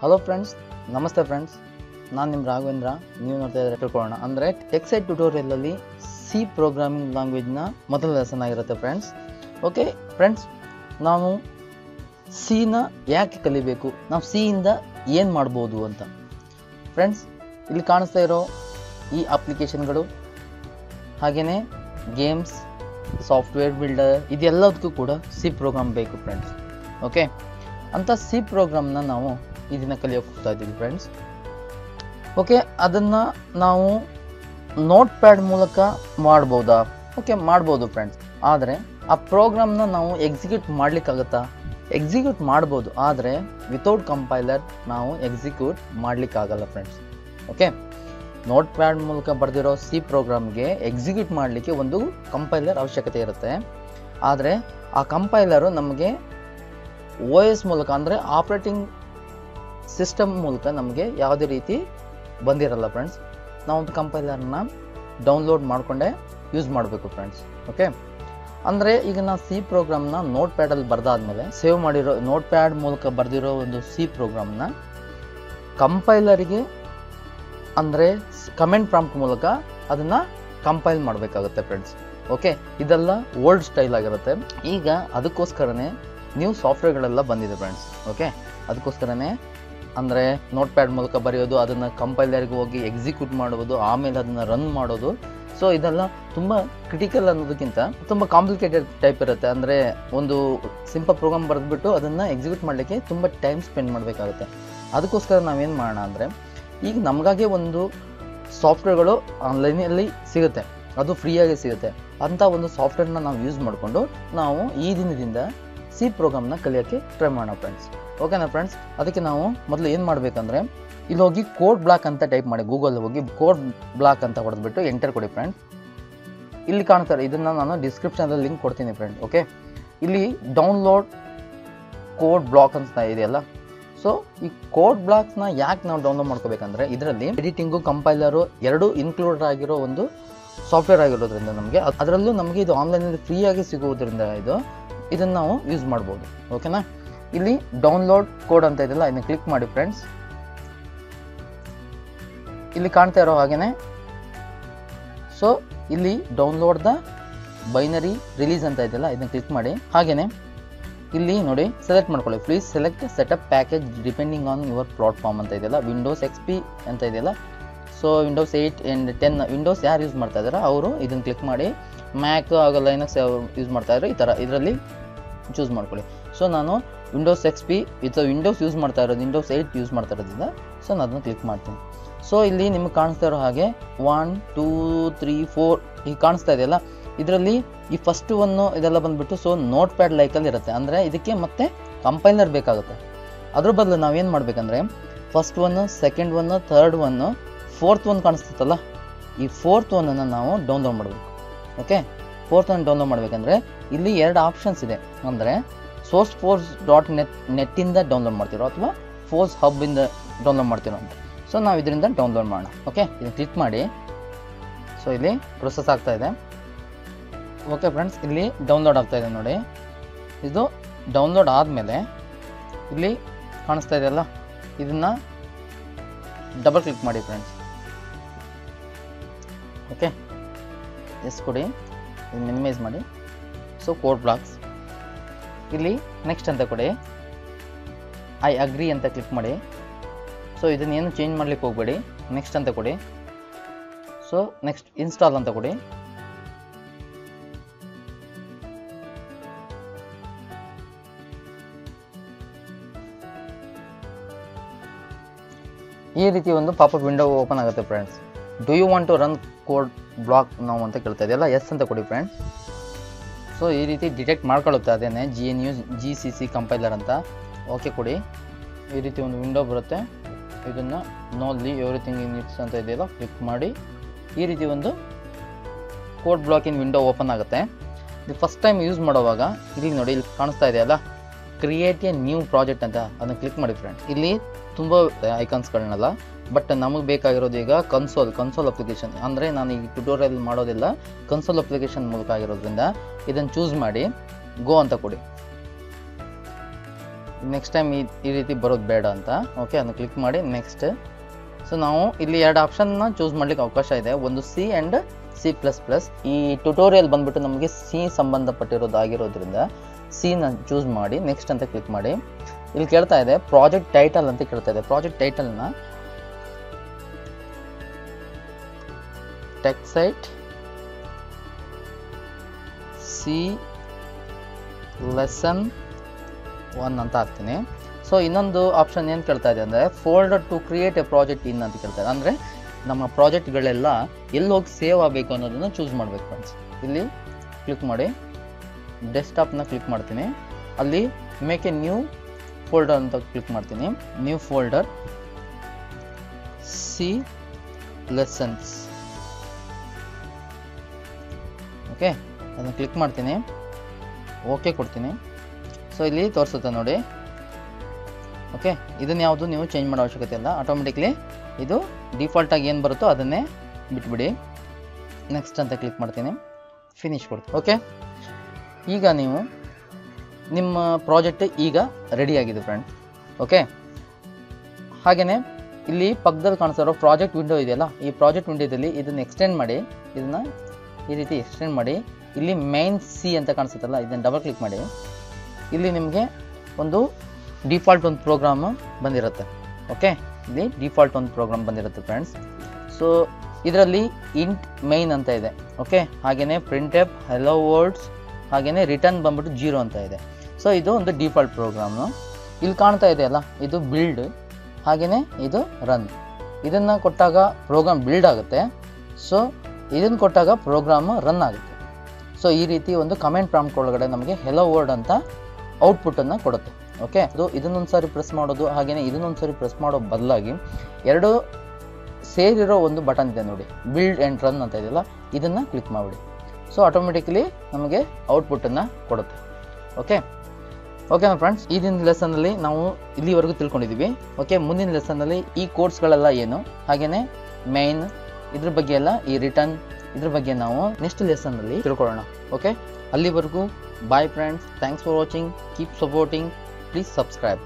Hello friends ನಮಸ್ತೆ friends ನಾನು ನಿಮ್ಮ ರಾಘವೇಂದ್ರ. ನೀವು ನೋಡ್ತಾ ಇದ್ದಾರೆ ತಿಳ್ಕೊಳ್ಳೋಣ. ಅಂದರೆ ಟೆಕ್ಸೈಟ್ ಟ್ಯುಟೋರಿಯಲಲ್ಲಿ ಸಿ ಪ್ರೋಗ್ರಾಮಿಂಗ್ ಲ್ಯಾಂಗ್ವೇಜ್ನ ಮೊದಲ ಲೆಸನ್ ಆಗಿರುತ್ತೆ ಫ್ರೆಂಡ್ಸ್ ಓಕೆ ಫ್ರೆಂಡ್ಸ್ ನಾವು ಸಿನ ಯಾಕೆ ಕಲಿಬೇಕು? ನಾವು ಸಿಯಿಂದ ಏನು ಮಾಡ್ಬೋದು ಅಂತ. ಫ್ರೆಂಡ್ಸ್ ಇಲ್ಲಿ ಕಾಣಿಸ್ತಾ ಇರೋ ಈ ಅಪ್ಲಿಕೇಶನ್ಗಳು ಹಾಗೆಯೇ ಗೇಮ್ಸ್ ಸಾಫ್ಟ್ವೇರ್ ಬಿಲ್ಡರ್ ಇದೆಲ್ಲದಕ್ಕೂ ಕೂಡ ಸಿ ಪ್ರೋಗ್ರಾಮ್ ಬೇಕು ಫ್ರೆಂಡ್ಸ್ ಓಕೆ ಅಂತ ಸಿ ಪ್ರೋಗ್ರಾಮ್ನ ನಾವು ಈ ದಿನ ಕಲಿಯೋಕೆ ಹೋಗ್ತಾ ಇದ್ದೀವಿ ಫ್ರೆಂಡ್ಸ್ ಓಕೆ ಅದನ್ನು ನಾವು ನೋಟ್ ಪ್ಯಾಡ್ ಮೂಲಕ ಮಾಡ್ಬೋದಾ? ಓಕೆ ಮಾಡ್ಬೋದು ಫ್ರೆಂಡ್ಸ್ ಆದರೆ ಆ ಪ್ರೋಗ್ರಾಮ್ನ ನಾವು ಎಕ್ಸಿಕ್ಯೂಟ್ ಮಾಡ್ಲಿಕ್ಕಾಗತ್ತಾ? ಎಕ್ಸಿಕ್ಯೂಟ್ ಮಾಡ್ಬೋದು, ಆದರೆ ವಿತೌಟ್ ಕಂಪೈಲರ್ ನಾವು ಎಕ್ಸಿಕ್ಯೂಟ್ ಮಾಡ್ಲಿಕ್ಕಾಗಲ್ಲ ಫ್ರೆಂಡ್ಸ್ ಓಕೆ ನೋಟ್ ಪ್ಯಾಡ್ ಮೂಲಕ ಬರೆದಿರೋ ಸಿ ಪ್ರೋಗ್ರಾಮ್ಗೆ ಎಕ್ಸಿಕ್ಯೂಟ್ ಮಾಡಲಿಕ್ಕೆ ಒಂದು ಕಂಪೈಲರ್ ಅವಶ್ಯಕತೆ ಇರುತ್ತೆ. ಆದರೆ ಆ ಕಂಪೈಲರು ನಮಗೆ ಓ ಎಸ್ ಮೂಲಕ ಅಂದರೆ ಆಪ್ರೇಟಿಂಗ್ ಸಿಸ್ಟಮ್ ಮೂಲಕ ನಮಗೆ ಯಾವುದೇ ರೀತಿ ಬಂದಿರಲ್ಲ ಫ್ರೆಂಡ್ಸ್ ನಾವು ಒಂದು ಕಂಪೈಲರ್ನ ಡೌನ್ಲೋಡ್ ಮಾಡಿಕೊಂಡೇ ಯೂಸ್ ಮಾಡಬೇಕು ಫ್ರೆಂಡ್ಸ್ ಓಕೆ ಅಂದರೆ ಈಗ ನಾನು ಸಿ ಪ್ರೋಗ್ರಾಮ್ನ ನೋಟ್ ಪ್ಯಾಡಲ್ಲಿ ಬರೆದಾದ್ಮೇಲೆ ಸೇವ್ ಮಾಡಿರೋ ನೋಟ್ ಪ್ಯಾಡ್ ಮೂಲಕ ಬರೆದಿರೋ ಒಂದು ಸಿ ಪ್ರೋಗ್ರಾಮ್ನ ಕಂಪೈಲರಿಗೆ ಅಂದರೆ ಕಮೆಂಟ್ ಪ್ರಾಂಪ್ಟ್ ಮೂಲಕ ಅದನ್ನು ಕಂಪೈಲ್ ಮಾಡಬೇಕಾಗುತ್ತೆ ಫ್ರೆಂಡ್ಸ್ ಓಕೆ ಇದೆಲ್ಲ ಓಲ್ಡ್ ಸ್ಟೈಲ್ ಆಗಿರುತ್ತೆ. ಈಗ ಅದಕ್ಕೋಸ್ಕರನೇ ನ್ಯೂ ಸಾಫ್ಟ್ವೇರ್ಗಳೆಲ್ಲ ಬಂದಿದೆ ಫ್ರೆಂಡ್ಸ್ ಓಕೆ ಅದಕ್ಕೋಸ್ಕರನೇ ಅಂದರೆ ನೋಟ್ ಪ್ಯಾಡ್ ಮೂಲಕ ಬರೆಯೋದು, ಅದನ್ನು ಕಂಪೈಲರ್ಗೆ ಹೋಗಿ ಎಕ್ಸಿಕ್ಯೂಟ್ ಮಾಡೋದು ಆಮೇಲೆ ಅದನ್ನು ರನ್ ಮಾಡೋದು ಸೊ ಇದೆಲ್ಲ ತುಂಬ ಕ್ರಿಟಿಕಲ್ ಅನ್ನೋದಕ್ಕಿಂತ ತುಂಬ ಕಾಂಪ್ಲಿಕೇಟೆಡ್ ಟೈಪ್ ಇರುತ್ತೆ. ಅಂದರೆ ಒಂದು ಸಿಂಪಲ್ ಪ್ರೋಗ್ರಾಮ್ ಬರೆದ್ಬಿಟ್ಟು ಅದನ್ನು ಎಕ್ಸಿಕ್ಯೂಟ್ ಮಾಡಲಿಕ್ಕೆ ತುಂಬ ಟೈಮ್ ಸ್ಪೆಂಡ್ ಮಾಡಬೇಕಾಗುತ್ತೆ. ಅದಕ್ಕೋಸ್ಕರ ನಾವೇನು ಮಾಡೋಣ ಅಂದರೆ, ಈಗ ನಮಗಾಗೆ ಒಂದು ಸಾಫ್ಟ್ವೇರ್ಗಳು ಆನ್ಲೈನಲ್ಲಿ ಸಿಗುತ್ತೆ. ಅದು ಫ್ರೀಯಾಗಿ ಸಿಗುತ್ತೆ. ಅಂಥ ಒಂದು ಸಾಫ್ಟ್ವೇರ್ನ ನಾವು ಯೂಸ್ ಮಾಡಿಕೊಂಡು ನಾವು ಈ ದಿನದಿಂದ ಸಿ ಪ್ರೋಗ್ರಾಮ್ನ ಕಲಿಯೋಕ್ಕೆ ಟ್ರೈ ಮಾಡೋಣ ಫ್ರೆಂಡ್ಸ್ ಓಕೆನಾ ಫ್ರೆಂಡ್ಸ್ ಅದಕ್ಕೆ ನಾವು ಮೊದಲು ಏನು ಮಾಡಬೇಕಂದ್ರೆ, ಇಲ್ಲಿ ಹೋಗಿ ಕೋಡ್ ಬ್ಲಾಕ್ ಅಂತ ಟೈಪ್ ಮಾಡಿ ಗೂಗಲ್ ಹೋಗಿ ಕೋಡ್ ಬ್ಲಾಕ್ ಅಂತ ಹೊಡೆದ್ಬಿಟ್ಟು ಎಂಟರ್ ಕೊಡಿ ಫ್ರೆಂಡ್ಸ್ ಇಲ್ಲಿ ಕಾಣ್ತಾರೆ, ಇದನ್ನು ನಾನು ಡಿಸ್ಕ್ರಿಪ್ಷನಲ್ಲಿ ಲಿಂಕ್ ಕೊಡ್ತೀನಿ ಫ್ರೆಂಡ್ ಓಕೆ ಇಲ್ಲಿ ಡೌನ್ಲೋಡ್ ಕೋಡ್ ಬ್ಲಾಕ್ ಅಂತ ಇದೆಯಲ್ಲ ಸೊ ಈ ಕೋಡ್ ಬ್ಲಾಕ್ಸ್ನ ಯಾಕೆ ನಾವು ಡೌನ್ಲೋಡ್ ಮಾಡ್ಕೋಬೇಕಂದ್ರೆ, ಇದರಲ್ಲಿ ಎಡಿಟಿಂಗು ಕಂಪೈಲರು ಎರಡೂ ಇನ್ಕ್ಲೂಡ್ ಆಗಿರೋ ಒಂದು ಸಾಫ್ಟ್ವೇರ್ ಆಗಿರೋದ್ರಿಂದ ನಮಗೆ, ಅದರಲ್ಲೂ ನಮಗೆ ಇದು ಆನ್ಲೈನಲ್ಲಿ ಫ್ರೀಯಾಗಿ ಸಿಗುವುದರಿಂದ ಇದು ಇದನ್ನು ನಾವು ಯೂಸ್ ಮಾಡ್ಬೋದು. ಓಕೆನಾ ಇಲ್ಲಿ ಡೌನ್ಲೋಡ್ ಕೋಡ್ ಅಂತ ಇದೆಯಲ್ಲ, ಇದನ್ನು ಕ್ಲಿಕ್ ಮಾಡಿ ಫ್ರೆಂಡ್ಸ್ ಇಲ್ಲಿ ಕಾಣ್ತಾ ಇರೋ ಹಾಗೆಯೇ ಸೊ ಇಲ್ಲಿ ಡೌನ್ಲೋಡ್ ದ ಬೈನರಿ ರಿಲೀಸ್ ಅಂತ ಇದೆಯಲ್ಲ, ಇದನ್ನು ಕ್ಲಿಕ್ ಮಾಡಿ. ಹಾಗೆಯೇ ಇಲ್ಲಿ ನೋಡಿ ಸೆಲೆಕ್ಟ್ ಮಾಡ್ಕೊಳ್ಳಿ. Please select setup package depending on your platform ಅಂತ ಇದೆಯಲ್ಲ ವಿಂಡೋಸ್ ಎಕ್ಸ್ ಪಿ ಅಂತ ಇದೆಯಲ್ಲ. So Windows eight and ten Windows ಯಾರು ಯೂಸ್ ಮಾಡ್ತಾ ಇದ್ದಾರೋ, ಅವರು ಇದನ್ನು ಕ್ಲಿಕ್ ಮಾಡಿ. ಮ್ಯಾಕ್ ಹಾಗೂ ಲೈನಕ್ಸ್ ಯೂಸ್ ಮಾಡ್ತಾ ಇದ್ದಾರೆ ಈ ಥರ ಇದರಲ್ಲಿ ಚೂಸ್ ಮಾಡ್ಕೊಳ್ಳಿ. ಸೊ ನಾನು ವಿಂಡೋಸ್ ಎಕ್ಸ್ ಪಿ ಇದು ವಿಂಡೋಸ್ ಯೂಸ್ ಮಾಡ್ತಾ ಇರೋದು ವಿಂಡೋಸ್ ಏಯ್ಟ್ ಯೂಸ್ ಮಾಡ್ತಾ ಇರೋದ್ರಿಂದ ಸೊ ನಾನು ಅದನ್ನು ಕ್ಲಿಕ್ ಮಾಡ್ತೀನಿ. ಸೊ ಇಲ್ಲಿ ನಿಮ್ಗೆ ಕಾಣಿಸ್ತಾ ಇರೋ ಹಾಗೆ ಒನ್ ಟೂ ತ್ರೀ ಫೋರ್ ಈಗ ಕಾಣಿಸ್ತಾ ಇದೆಯಲ್ಲ ಇದರಲ್ಲಿ ಈ ಫಸ್ಟ್ ಒನ್ನು ಇದೆಲ್ಲ ಬಂದುಬಿಟ್ಟು ಸೊ ನೋಟ್ ಪ್ಯಾಡ್ ಲೈಕಲ್ಲಿ ಇರುತ್ತೆ. ಅಂದರೆ ಇದಕ್ಕೆ ಮತ್ತೆ ಕಂಪೈಲರ್ ಬೇಕಾಗುತ್ತೆ. ಅದ್ರ ಬದಲು ನಾವೇನು ಮಾಡಬೇಕಂದ್ರೆ first one second one third one fourth one ಕಾಣಿಸ್ತೈತಲ್ಲ ಈ ಫೋರ್ತ್ ಒನ್ನನ್ನು ನಾವು ಡೌನ್ಲೋಡ್ ಮಾಡಬೇಕು. ಓಕೆ ಫೋರ್ತ್ ಅನ್ನು ಡೌನ್ಲೋಡ್ ಮಾಡಬೇಕಂದ್ರೆ ಇಲ್ಲಿ ಎರಡು ಆಪ್ಷನ್ಸ್ ಇದೆ. ಅಂದರೆ ಸೋರ್ಸ್ ಫೋರ್ಸ್ ಡಾಟ್ ನೆಟ್ ನೆಟ್ಟಿಂದ ಡೌನ್ಲೋಡ್ ಮಾಡ್ತಿರೋ ಅಥವಾ ಫೋರ್ಸ್ ಹಬ್ಬಿಂದ ಡೌನ್ಲೋಡ್ ಮಾಡ್ತಿರೋ ಅಂತ. ಸೊ ನಾವು ಇದರಿಂದ ಡೌನ್ಲೋಡ್ ಮಾಡೋಣ. ಓಕೆ ಇದನ್ನು ಕ್ಲಿಕ್ ಮಾಡಿ. ಸೊ ಇಲ್ಲಿ ಪ್ರೊಸೆಸ್ ಆಗ್ತಾ ಇದೆ. ಓಕೆ ಫ್ರೆಂಡ್ಸ್ ಇಲ್ಲಿ ಡೌನ್ಲೋಡ್ ಆಗ್ತಾ ಇದೆ ನೋಡಿ. ಇದು ಡೌನ್ಲೋಡ್ ಆದಮೇಲೆ ಇಲ್ಲಿ ಕಾಣಿಸ್ತಾ ಇದೆಯಲ್ಲ ಇದನ್ನು ಡಬಲ್ ಕ್ಲಿಕ್ ಮಾಡಿ ಫ್ರೆಂಡ್ಸ್ ಓಕೆ ಎಸ್ ಕೊಡಿ, ಇದು ಮಿನಿಮೈಸ್ ಮಾಡಿ. ಸೊ ಕೋಡ್ ಬ್ಲಾಕ್ಸ್ ಇಲ್ಲಿ ನೆಕ್ಸ್ಟ್ ಅಂತ ಕೊಡಿ. ಐ ಅಗ್ರಿ ಅಂತ ಕ್ಲಿಕ್ ಮಾಡಿ. ಸೊ ಇದನ್ನೇನು ಚೇಂಜ್ ಮಾಡ್ಲಿಕ್ಕೆ ಹೋಗಬೇಡಿ. ನೆಕ್ಸ್ಟ್ ಅಂತ ಕೊಡಿ. ಸೊ ನೆಕ್ಸ್ಟ್ ಇನ್ಸ್ಟಾಲ್ ಅಂತ ಕೊಡಿ. ಈ ರೀತಿ ಒಂದು ಪಾಪಪ್ ವಿಂಡೋ ಓಪನ್ ಆಗುತ್ತೆ friends do you want to run code block ನಾವು ಅಂತ ಕೇಳ್ತಾ ಇದೆಯಲ್ಲ? ಎಸ್ ಅಂತ ಕೊಡಿ ಫ್ರೆಂಡ್ಸ್ ಸೊ ಈ ರೀತಿ ಡಿಟೆಕ್ಟ್ ಮಾಡ್ಕೊಳ್ಳುತ್ತೆ ಅದೇನೆ G N U G C C compiler ಅಂತ. ಓಕೆ ಕೊಡಿ. ಈ ರೀತಿ ಒಂದು ವಿಂಡೋ ಬರುತ್ತೆ. ಇದನ್ನು ನೋಲಿ ಎವ್ರಿಥಿಂಗ್ ಇನ್ ಇಟ್ಸ್ ಅಂತ ಇದೆಯಲ್ಲ ಕ್ಲಿಕ್ ಮಾಡಿ. ಈ ರೀತಿ ಒಂದು ಕೋಡ್ ಬ್ಲಾಕಿನ ವಿಂಡೋ ಓಪನ್ ಆಗುತ್ತೆ. ಇದು ಫಸ್ಟ್ ಟೈಮ್ ಯೂಸ್ ಮಾಡುವಾಗ, ಇಲ್ಲಿ ನೋಡಿ, ಇಲ್ಲಿ ಕಾಣಿಸ್ತಾ ಇದೆಯಲ್ಲ ಕ್ರಿಯೇಟ್ ಎ ನ್ಯೂ ಪ್ರಾಜೆಕ್ಟ್ ಅಂತ. ಅದನ್ನು ಕ್ಲಿಕ್ ಮಾಡಿ ಫ್ರೆಂಡ್ ಇಲ್ಲಿ ತುಂಬ ಐಕಾನ್ಸ್ಗಳನ್ನೆಲ್ಲ ಬಟ್ ನಮಗೆ ಬೇಕಾಗಿರೋದು ಈಗ ಕನ್ಸೋಲ್ ಕನ್ಸೋಲ್ ಅಪ್ಲಿಕೇಶನ್ ಅಂದರೆ ನಾನು ಈ ಟ್ಯುಟೋರಿಯಲ್ ಮಾಡೋದಿಲ್ಲ. ಕನ್ಸೋಲ್ ಅಪ್ಲಿಕೇಶನ್ ಮೂಲಕ ಆಗಿರೋದ್ರಿಂದ ಇದನ್ನು ಚೂಸ್ ಮಾಡಿ ಗೋ ಅಂತ ಕೊಡಿ. ನೆಕ್ಸ್ಟ್ ಟೈಮ್ ಈ ಈ ರೀತಿ ಬರೋದು ಬೇಡ ಅಂತ. ಓಕೆ ಅದನ್ನು ಕ್ಲಿಕ್ ಮಾಡಿ ನೆಕ್ಸ್ಟ್ ಸೊ ನಾವು ಇಲ್ಲಿ ಎರಡು ಆಪ್ಷನ್ನ ಚೂಸ್ ಮಾಡ್ಲಿಕ್ಕೆ ಅವಕಾಶ ಇದೆ. ಒಂದು C and C plus plus ಈ ಟ್ಯುಟೋರಿಯಲ್ ಬಂದ್ಬಿಟ್ಟು ನಮಗೆ ಸಿ ಸಂಬಂಧಪಟ್ಟಿರೋದು ಆಗಿರೋದ್ರಿಂದ ಸಿನ ಚೂಸ್ ಮಾಡಿ ನೆಕ್ಸ್ಟ್ ಅಂತ ಕ್ಲಿಕ್ ಮಾಡಿ. ಇಲ್ಲಿ ಕೇಳ್ತಾ ಇದೆ ಪ್ರಾಜೆಕ್ಟ್ ಟೈಟಲ್ ಅಂತ ಕೇಳ್ತಾ ಇದೆ. ಪ್ರಾಜೆಕ್ಟ್ ಟೈಟಲ್ನ ಟೆಕ್ಸೈಟ್ ಸಿ ಲೆಸನ್ ಒನ್ ಅಂತ ಹಾಕ್ತೀನಿ. ಸೊ ಇನ್ನೊಂದು ಆಪ್ಷನ್ ಏನು ಕೇಳ್ತಾ ಇದೆ ಅಂದರೆ folder to create a project in ಅಂತ ಕೇಳ್ತಾ ಇದೆ. ಅಂದರೆ, ನಮ್ಮ ಪ್ರಾಜೆಕ್ಟ್ಗಳೆಲ್ಲ ಎಲ್ಲಿ ಹೋಗಿ ಸೇವ್ ಆಗಬೇಕು ಅನ್ನೋದನ್ನು ಚೂಸ್ ಮಾಡಬೇಕು ಫ್ರೆಂಡ್ಸ್ ಇಲ್ಲಿ ಕ್ಲಿಕ್ ಮಾಡಿ ಡೆಸ್ಕ್ಟಾಪ್ನ ಕ್ಲಿಕ್ ಮಾಡ್ತೀನಿ. ಅಲ್ಲಿ ಮೇಕ್ ಎ ನ್ಯೂ ಫೋಲ್ಡರ್ ಅಂತ ಕ್ಲಿಕ್ ಮಾಡ್ತೀನಿ. New folder C lessons okay, ಅದನ್ನು ಕ್ಲಿಕ್ ಮಾಡ್ತೀನಿ. ಓಕೆ ಕೊಡ್ತೀನಿ. ಸೊ ಇಲ್ಲಿ ತೋರಿಸುತ್ತೆ ನೋಡಿ. ಓಕೆ, ಇದನ್ನು ಯಾವುದು ನೀವು ಚೇಂಜ್ ಮಾಡೋ ಅವಶ್ಯಕತೆ ಇಲ್ಲ. ಆಟೋಮೆಟಿಕ್ಲಿ ಇದು ಡಿಫಾಲ್ಟಾಗಿ ಏನು ಬರುತ್ತೋ ಅದನ್ನೇ ಬಿಟ್ಬಿಡಿ. ನೆಕ್ಸ್ಟ್ ಅಂತ ಕ್ಲಿಕ್ ಮಾಡ್ತೀನಿ. ಫಿನಿಶ್ ಕೊಡ್ತೀನಿ. ಓಕೆ, ಈಗ ನೀವು ನಿಮ್ಮ ಪ್ರಾಜೆಕ್ಟ್ ಈಗ ರೆಡಿಯಾಗಿದೆ ಫ್ರೆಂಡ್ ಓಕೆ ಹಾಗೆಯೇ ಇಲ್ಲಿ ಪಕ್ಕದಲ್ಲಿ ಕಾಣಿಸ್ತಿರೋ ಪ್ರಾಜೆಕ್ಟ್ ವಿಂಡೋ ಇದೆಯಲ್ಲ, ಈ ಪ್ರಾಜೆಕ್ಟ್ ವಿಂಡೋದಲ್ಲಿ ಇದನ್ನು ಎಕ್ಸ್ಟೆಂಡ್ ಮಾಡಿ, ಇದನ್ನು ಈ ರೀತಿ ಎಕ್ಸ್ಟೆಂಡ್ ಮಾಡಿ, ಇಲ್ಲಿ ಮೈನ್ ಸಿ ಅಂತ ಕಾಣಿಸುತ್ತಲ್ಲ, ಇದನ್ನು ಡಬಲ್ ಕ್ಲಿಕ್ ಮಾಡಿ. ಇಲ್ಲಿ ನಿಮಗೆ ಒಂದು ಡಿಫಾಲ್ಟ್ ಒಂದು ಪ್ರೋಗ್ರಾಮ್ ಬಂದಿರುತ್ತೆ. ಓಕೆ ಇಲ್ಲಿ ಡಿಫಾಲ್ಟ್ ಒಂದು ಪ್ರೋಗ್ರಾಮ್ ಬಂದಿರುತ್ತೆ ಫ್ರೆಂಡ್ಸ್ ಸೊ ಇದರಲ್ಲಿ ಇಂಟ್ ಮೈನ್ ಅಂತ ಇದೆ. ಓಕೆ ಹಾಗೆಯೇ ಪ್ರಿಂಟ್ ಎಪ್ ಹೆಲೋ ವರ್ಡ್ಸ್ ಹಾಗೆಯೇ ರಿಟರ್ನ್ ಬಂದ್ಬಿಟ್ಟು ಜೀರೋ ಅಂತ ಇದೆ. ಸೊ ಇದು ಒಂದು ಡಿಫಾಲ್ಟ್ ಪ್ರೋಗ್ರಾಮು ಇಲ್ಲಿ ಕಾಣ್ತಾ ಇದೆಯಲ್ಲ ಇದು ಬಿಲ್ಡ್ ಹಾಗೆಯೇ ಇದು ರನ್ ಇದನ್ನು ಕೊಟ್ಟಾಗ ಪ್ರೋಗ್ರಾಮ್ ಬಿಲ್ಡ್ ಆಗುತ್ತೆ. ಸೊ ಇದನ್ನು ಕೊಟ್ಟಾಗ ಪ್ರೋಗ್ರಾಮ್ ರನ್ ಆಗುತ್ತೆ. ಸೊ ಈ ರೀತಿ ಒಂದು ಕಮೆಂಟ್ ಪ್ರಾಂಪ್ಟ್ ಒಳಗಡೆ ನಮಗೆ ಹೆಲೋ ವರ್ಡ್ ಅಂತ ಔಟ್ಪುಟ್ಟನ್ನು ಕೊಡುತ್ತೆ. ಓಕೆ ಅದು ಇದನ್ನೊಂದು ಸಾರಿ ಪ್ರೆಸ್ ಮಾಡೋದು ಹಾಗೆಯೇ ಇದನ್ನೊಂದು ಸಾರಿ ಪ್ರೆಸ್ ಮಾಡೋ ಬದಲಾಗಿ ಎರಡು ಸೇರಿರೋ ಒಂದು ಬಟನ್ ಇದೆ ನೋಡಿ. ಬಿಲ್ಡ್ ಆ್ಯಂಡ್ ರನ್ ಅಂತ ಇದೆಯಲ್ಲ, ಇದನ್ನು ಕ್ಲಿಕ್ ಮಾಡಿಬಿಡಿ. ಸೊ ಆಟೋಮೆಟಿಕಲಿ ನಮಗೆ ಔಟ್ಪುಟ್ಟನ್ನು ಕೊಡುತ್ತೆ. ಓಕೆ ಓಕೆ ಫ್ರೆಂಡ್ಸ್ ಈ ದಿನದ ಲೆಸನ್ನಲ್ಲಿ ನಾವು ಇಲ್ಲಿವರೆಗೂ ತಿಳ್ಕೊಂಡಿದ್ದೀವಿ ಓಕೆ ಮುಂದಿನ ಲೆಸನಲ್ಲಿ ಈ ಕೋರ್ಸ್ಗಳೆಲ್ಲ ಏನು? ಹಾಗೆಯೇ ಮೈನ್ ಇದ್ರ ಬಗ್ಗೆ ಎಲ್ಲ ಈ ರಿಟರ್ನ್ ಇದ್ರ ಬಗ್ಗೆ ನಾವು ನೆಕ್ಸ್ಟ್ ಲೆಸನ್ನಲ್ಲಿ ತಿಳ್ಕೊಳ್ಳೋಣ. ಓಕೆ ಅಲ್ಲಿವರೆಗೂ bye friends thanks for watching keep supporting please subscribe